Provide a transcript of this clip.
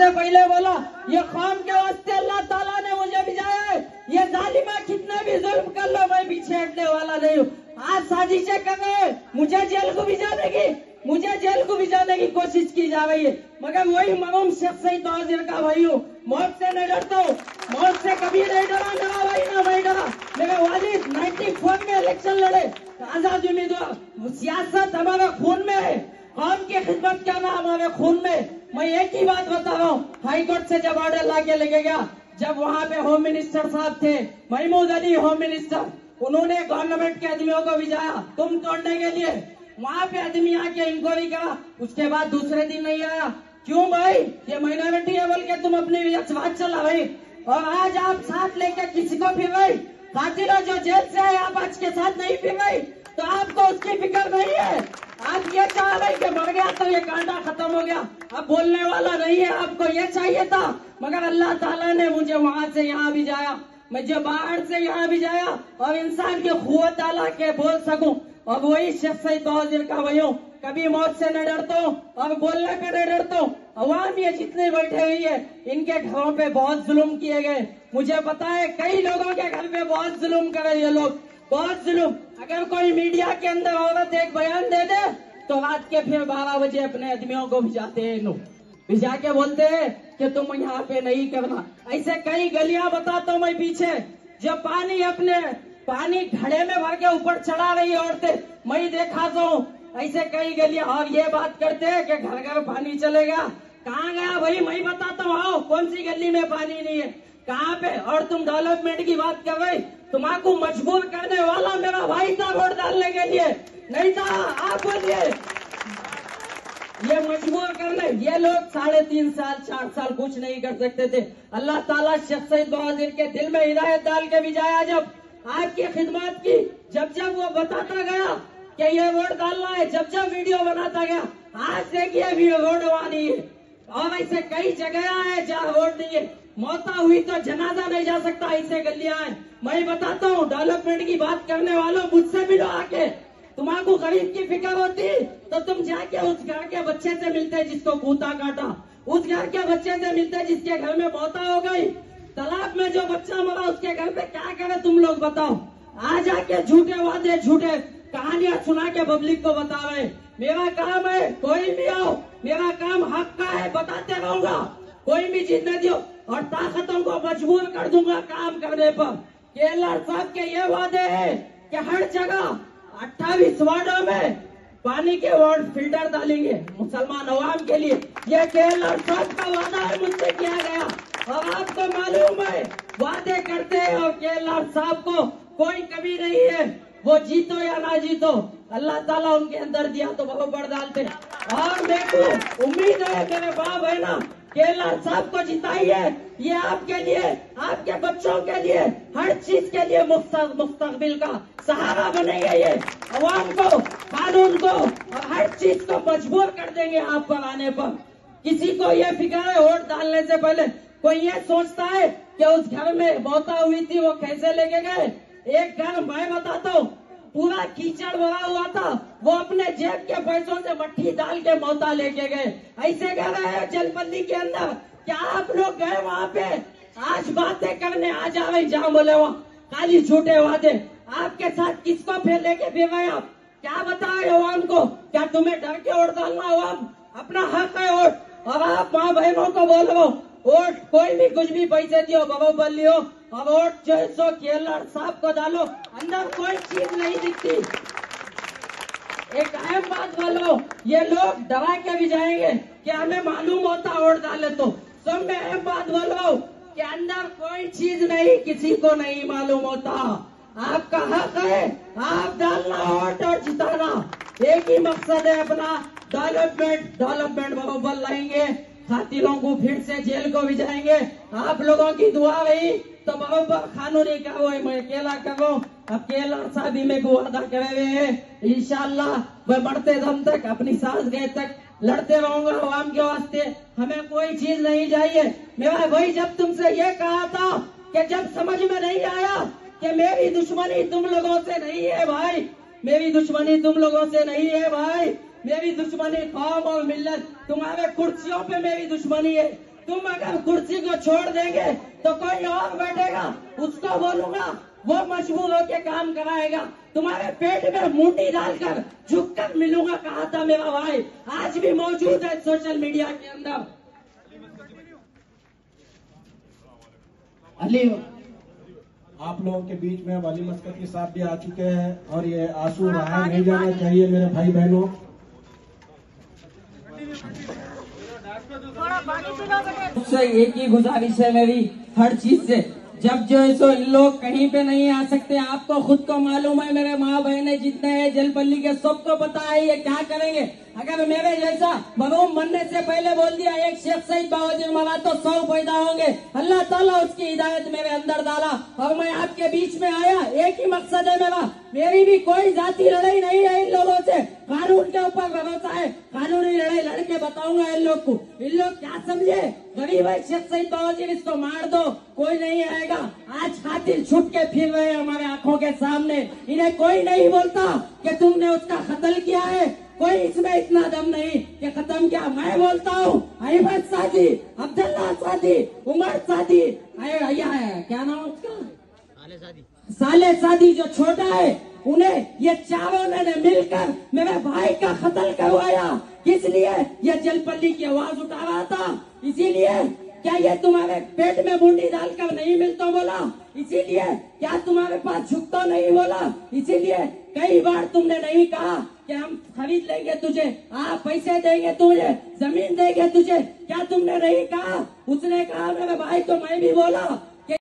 से पहले बोला, ये कौम के वास्ते अल्लाह ताला ने मुझे भिजाया है। ये जालिमा कितना भी जुल्म कर लो, मैं पीछे हटने वाला नहीं हूँ। आज साजिशें कर रहे हैं, मुझे जेल को भिजाने की, मुझे जेल को भिजाने की कोशिश की जा रही है। मगर वही मरूम शेख सही तोजिर का भाई हूँ। मौत से नहीं डरता हूँ। मौत से कभी नहीं डरा मेरा भाई, ना भाई डरा। मेरे वालिद नाइन्टी फोर में इलेक्शन लड़े आज़ाद उम्मीदवार सियासत हमारे खून में है। कौम की खिदमत करना हमारे खून में मैं एक ही बात बता रहा हूँ, हाईकोर्ट से जब ऑर्डर ला के लेके गया जब वहाँ पे होम मिनिस्टर साहब थे, महमूद अली होम मिनिस्टर उन्होंने गवर्नमेंट के आदमियों को भिजाया। तुम तोड़ने के लिए? वहाँ पे आदमी आके इंक्वायरी करा, उसके बाद दूसरे दिन नहीं आया। क्यों भाई? ये माइनॉरिटी है बोल के तुम अपनी बात चला भाई और आज आप साथ लेके किसी को फिर कातिलों जो जेल से आए, आप आज के साथ नहीं फिर गई तो आपको उसकी फ़िक्र नहीं है। आप ये चाह रहे कि मर गया तो ये कांटा खत्म हो गया। अब बोलने वाला नहीं है, आपको ये चाहिए था। मगर अल्लाह ताला ने मुझे वहाँ से यहाँ भी जाया। मुझे बाहर से यहाँ भी जाया और इंसान की कुत डाला के बोल सकूँ। और वही शेख सही तोजिर का वही हूँ कभी मौत से न डरता हूँ और बोलने पे न डरता हूँ। अवाम ये जितने बैठे हुई है, इनके घरों पे बहुत जुल्म किए गए। मुझे पता है कई लोगों के घर पे बहुत जुल्म करे ये लोग। बहुत जुल्म। अगर कोई मीडिया के अंदर औरत एक बयान दे दे तो रात के फिर बारह बजे अपने आदमियों को भिजाते हैं नो भिजा के बोलते हैं कि तुम यहाँ पे नहीं करना। ऐसे कई गलियाँ बताता हूँ मैं पीछे। जो पानी अपने, पानी घड़े में भर के ऊपर चढ़ा रही औरतें, मैं देखा तो ऐसे कई गलियाँ। और ये बात करते हैं कि घर घर पानी चलेगा कहाँ गया भाई? मैं बताता हूँ कौन सी गली में पानी नहीं है? कहाँ पे? और तुम डेवलपमेंट की बात कर रहे तुम्हारा मजबूर करने वाला मेरा भाई था वोट डालने के लिए। नहीं था, आप बोलिए। ये मजबूर करने, ये लोग साढ़े तीन साल, चार साल कुछ नहीं कर सकते थे। अल्लाह ताला शेख सईद के दिल में हिदायत डाल के भी जाया जब आपकी खिदमत की, जब जब वो बताता गया कि ये वोट डालना है, जब जब वीडियो बनाता गया, आज देखिए वोट वानी है। और ऐसे कई जगह है जहाँ वोट है। मौता हुई तो जनाजा नहीं जा सकता ऐसे गलियाँ मैं बताता हूँ, डेवलपमेंट की बात करने वालों मुझसे मिलो आके। तुम्हारा गरीब की फ़िक्र होती तो तुम जाके उस घर के बच्चे से मिलते जिसको कूता काटा। उस घर के बच्चे से मिलते जिसके घर में मौता हो गई। तालाब में जो बच्चा मरा, उसके घर पे क्या करे तुम लोग बताओ? आ जाके झूठे वादे, झूठे कहानियाँ सुना के पब्लिक को बता रहे मेरा काम है, कोई भी आओ, मेरा काम हक का है, बताते रहूँगा। कोई भी जीतने दियो और ताकतों को मजबूर कर दूँगा काम करने पर। केलर साहब के ये वादे है कि हर जगह अट्ठाईस वार्डो में पानी के वार्ड फ़िल्टर डालेंगे। मुसलमान अवाम के लिए ये केलर साहब का वादा है, मुझसे किया गया। और आपको मालूम है, वादे करते हैं और केलर साहब को कोई कमी नहीं है। वो जीतो या ना जीतो, अल्लाह ताला उनके अंदर दिया तो बराबर डालते और मेरे को उम्मीद है, मेरे बाप है ना केलर साहब को जिताइए। ये आपके लिए, आपके बच्चों के लिए, हर चीज़ के लिए मुस्तकबिल का सहारा बनेंगे ये। अवाम को, कानून को, और हर चीज़ को मजबूर कर देंगे आप पर आने पर। किसी को ये फ़िक्र है, वोट डालने से पहले कोई ये सोचता है कि उस घर में मौता हुई थी, वो कैसे लेके गए? एक घर मैं बताता हूँ पूरा कीचड़ भरा हुआ था। वो अपने जेब के पैसों से मट्टी डाल के मौता लेके गए। ऐसे कह रहे हैं जलपल्ली के अंदर, क्या आप लोग गए वहाँ पे? आज बातें करने आ जा रहे जहाँ बोले वो। खाली झूठे वादे। आपके साथ किसको फिर लेके फिर गए आप? क्या बताए अवाम को क्या तुम्हें डर के वोट डालना अवाम अपना हक है वोट और आप माँ बहनों को बोल वोट, कोई भी कुछ भी पैसे दियो बाबा बोल लियो। और वोट जो है सो केलर साहब को डालो। अंदर कोई चीज़ नहीं दिखती। एक अहम बात बोलो, ये लोग डरा के भी जाएँगे कि हमें मालूम होता वोट डाले तो। सब में अहम बात बोलो कि अंदर कोई चीज़ नहीं, किसी को नहीं मालूम होता। आपका हक है, आप डालना वोट और जिताना। एक ही मकसद है अपना डेवलपमेंट डेवलपमेंट बरोबर लाएँगे। खातिरों को फिर से जेल को भी जाएँगे। आप लोगों की दुआ रही तो बरोबर कानूनी कार्रवाई मैं अकेला करो अकेला शादी में को वादा करे हुए है। इंशाल्लाह, मैं बढ़ते दम तक, अपनी सांस गए तक लड़ते रहूँगा आवाम के वास्ते। हमें कोई चीज़ नहीं चाहिए। मेरा भाई जब तुमसे ये कहा था कि जब समझ में नहीं आया कि मेरी दुश्मनी तुम लोगों से नहीं है भाई, मेरी दुश्मनी तुम लोगों से नहीं है भाई मेरी दुश्मनी कौम और मिल्लत तुम्हारे कुर्सियों पे मेरी दुश्मनी है। तुम अगर कुर्सी को छोड़ देंगे तो कोई और बैठेगा उसको बोलूँगा वो मजबूर होके काम कराएगा। तुम्हारे पेट में मुंडी डालकर झुककर मिलूँगा कहा था मेरा भाई। आज भी मौजूद है सोशल मीडिया के अंदर। अली आप लोगों के बीच में वाली मस्कत के साथ भी आ चुके हैं और ये आँसू रहा नहीं जाना चाहिए मेरे भाई बहनों उससे एक ही गुजारिश है मेरी, हर चीज़ से। जब जो है सो इन लोग कहीं पे नहीं आ सकते, आपको खुद को मालूम है, मेरे माँ बहने जितने हैं, जलपल्ली के, सबको पता है ये क्या करेंगे। अगर मेरे जैसा मरूम बनने से पहले बोल दिया, एक शेख सईद बाबा मरा तो सौ पैदा होंगे। अल्लाह ताला उसकी हिदायत मेरे अंदर डाला। और मैं आपके बीच में आया, एक ही मकसद है मेरा। मेरी भी कोई जाति लड़ाई नहीं है इन लोगों से। कानून के ऊपर भरोसा है। कानूनी लड़ाई लड़के बताऊँगा इन लोग को। इन लोग क्या समझे? गरीब है, शेख सईद बाबा इसको मार दो। कोई नहीं आएगा। आज खातिर छुप के फिर रहे हमारे आँखों के सामने। इन्हें कोई नहीं बोलता कि तुमने उसका कत्ल किया है। कोई इसमें इतना दम नहीं कि खत्म क्या। मैं बोलता हूँ अहमद सादी अब्दुल्ला सादी उमर सादी। अरे भैया है क्या नाम उसका? साले सादी। जो छोटा है उन्हें ये चारों ने मिलकर मेरे भाई का कत्ल करवाया। किस लिए? ये जलपल्ली की आवाज़ उठा रहा था। इसीलिए क्या ये तुम्हारे पेट में बूंदी डालकर नहीं मिलता बोला? इसीलिए क्या तुम्हारे पास झुकता नहीं बोला? इसीलिए कई बार तुमने नहीं कहा कि हम खरीद लेंगे तुझे हाँ पैसे देंगे तुझे, ज़मीन देंगे तुझे। क्या तुमने नहीं कहा? उसने कहा मेरे भाई तो मैं भी बोला।